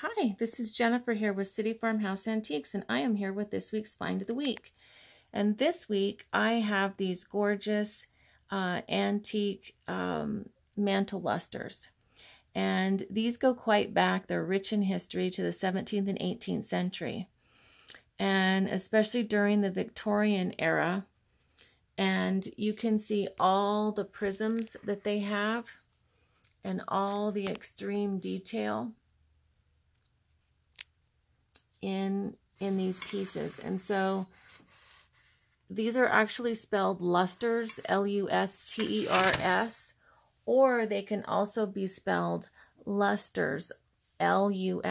Hi, this is Jennifer here with City Farmhouse Antiques, and I am here with this week's Find of the Week. And this week, I have these gorgeous uh, antique um, mantle lusters. And these go quite back. They're rich in history to the 17th and 18th century. And especially during the Victorian era. And you can see all the prisms that they have and all the extreme detail in in these pieces. And so these are actually spelled lusters, L-U-S-T-E-R-S, or they can also be spelled lustres, L-U-S-T-R-E-S.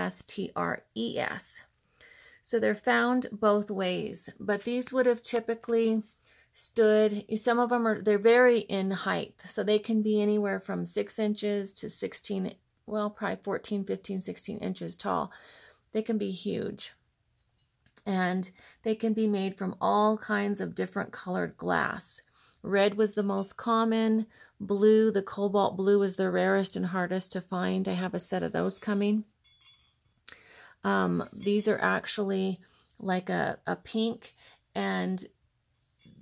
So they're found both ways, but these would have typically stood, some of them are, they're very in height. So they can be anywhere from 6 inches to 16, well, probably 14, 15, 16 inches tall. They can be huge. And they can be made from all kinds of different colored glass. Red was the most common. Blue, the cobalt blue is the rarest and hardest to find. I have a set of those coming. Um, these are actually like a, a pink and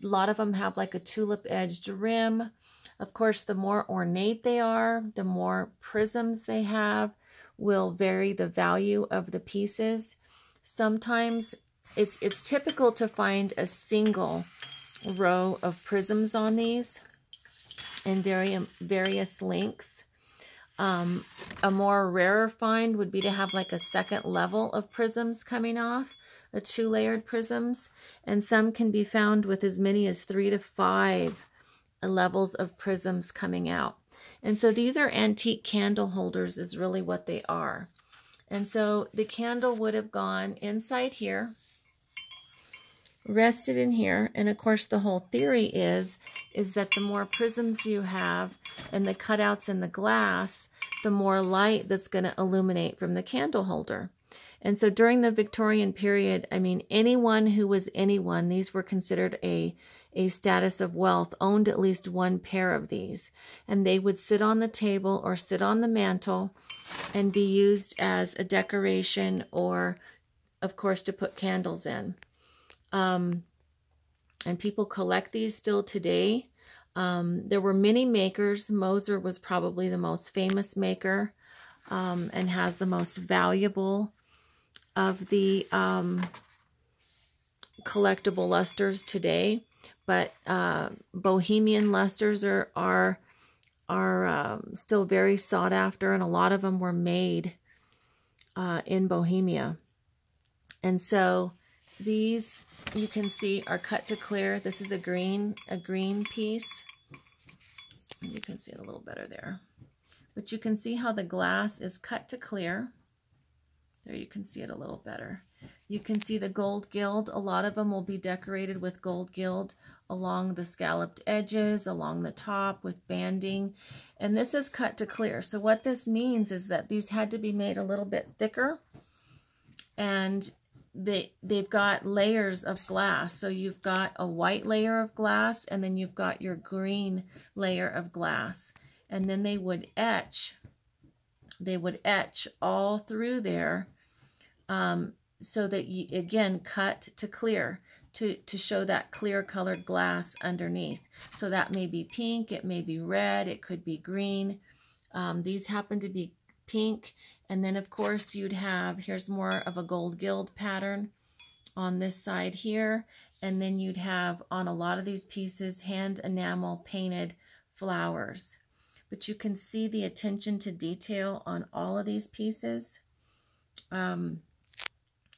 a lot of them have like a tulip edged rim. Of course, the more ornate they are, the more prisms they have, will vary the value of the pieces. Sometimes it's, it's typical to find a single row of prisms on these in very, various lengths. Um, a more rarer find would be to have like a second level of prisms coming off, a two-layered prisms, and some can be found with as many as three to five levels of prisms coming out. And so these are antique candle holders is really what they are. And so the candle would have gone inside here, rested in here. And of course the whole theory is, is that the more prisms you have and the cutouts in the glass, the more light that's going to illuminate from the candle holder. And so during the Victorian period, I mean, anyone who was anyone, these were considered a a status of wealth owned at least one pair of these. And they would sit on the table or sit on the mantle and be used as a decoration or, of course, to put candles in. Um, and people collect these still today. Um, there were many makers. Moser was probably the most famous maker um, and has the most valuable of the um, collectible lusters today but uh, Bohemian lusters are are are um, still very sought after, and a lot of them were made uh, in Bohemia. And so these you can see are cut to clear. This is a green a green piece. You can see it a little better there. But you can see how the glass is cut to clear. There you can see it a little better. You can see the gold gild. A lot of them will be decorated with gold gild along the scalloped edges, along the top with banding. And this is cut to clear. So what this means is that these had to be made a little bit thicker. And they, they've got layers of glass. So you've got a white layer of glass and then you've got your green layer of glass. And then they would etch, they would etch all through there um, so that you, again, cut to clear to, to show that clear colored glass underneath. So that may be pink, it may be red, it could be green. Um, these happen to be pink. And then, of course, you'd have, here's more of a gold gild pattern on this side here. And then you'd have, on a lot of these pieces, hand enamel painted flowers. But you can see the attention to detail on all of these pieces. Um,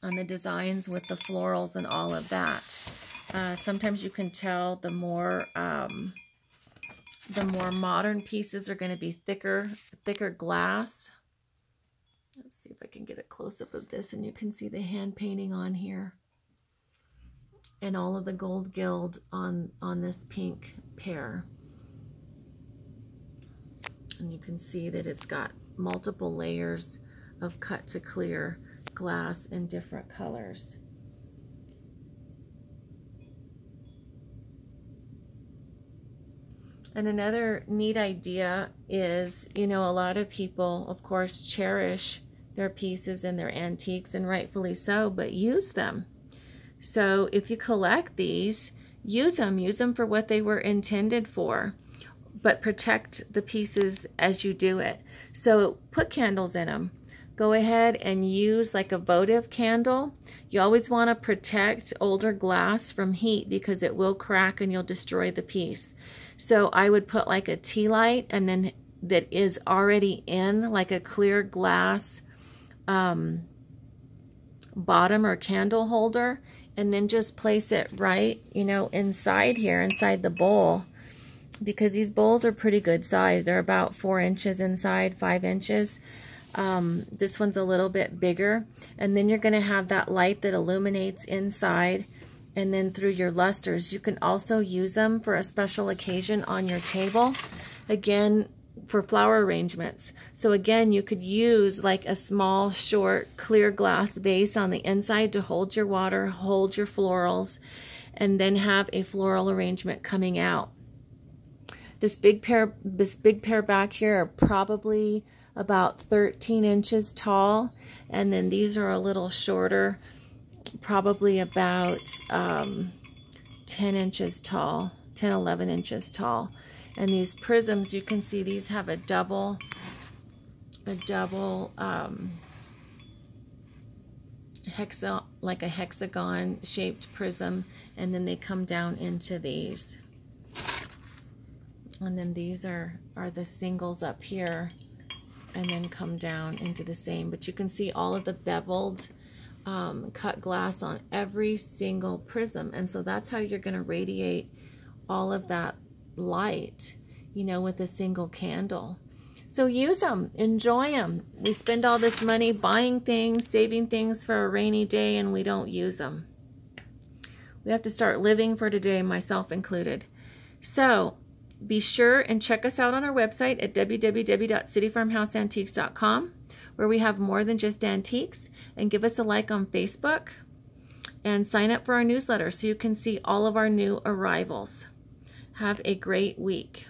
on the designs with the florals and all of that. Uh, sometimes you can tell the more um, the more modern pieces are going to be thicker, thicker glass. Let's see if I can get a close-up of this and you can see the hand painting on here. And all of the gold gild on, on this pink pair. And you can see that it's got multiple layers of cut to clear glass in different colors. And another neat idea is, you know, a lot of people, of course, cherish their pieces and their antiques, and rightfully so, but use them. So if you collect these, use them. Use them for what they were intended for, but protect the pieces as you do it. So put candles in them. Go ahead and use like a votive candle. You always want to protect older glass from heat because it will crack and you'll destroy the piece. So I would put like a tea light and then that is already in like a clear glass um, bottom or candle holder and then just place it right, you know, inside here, inside the bowl because these bowls are pretty good size. They're about four inches inside, five inches. Um, this one's a little bit bigger. And then you're going to have that light that illuminates inside and then through your lusters. You can also use them for a special occasion on your table. Again, for flower arrangements. So again, you could use like a small, short, clear glass vase on the inside to hold your water, hold your florals, and then have a floral arrangement coming out. This big pair, this big pair back here are probably about 13 inches tall, and then these are a little shorter, probably about um, 10 inches tall, 10, 11 inches tall. And these prisms, you can see these have a double, a double um, hexa, like a hexagon shaped prism. And then they come down into these. And then these are, are the singles up here and then come down into the same. But you can see all of the beveled um, cut glass on every single prism. And so that's how you're going to radiate all of that light, you know, with a single candle. So use them, enjoy them. We spend all this money buying things, saving things for a rainy day, and we don't use them. We have to start living for today, myself included. So be sure and check us out on our website at www.cityfarmhouseantiques.com where we have more than just antiques and give us a like on Facebook and sign up for our newsletter so you can see all of our new arrivals. Have a great week.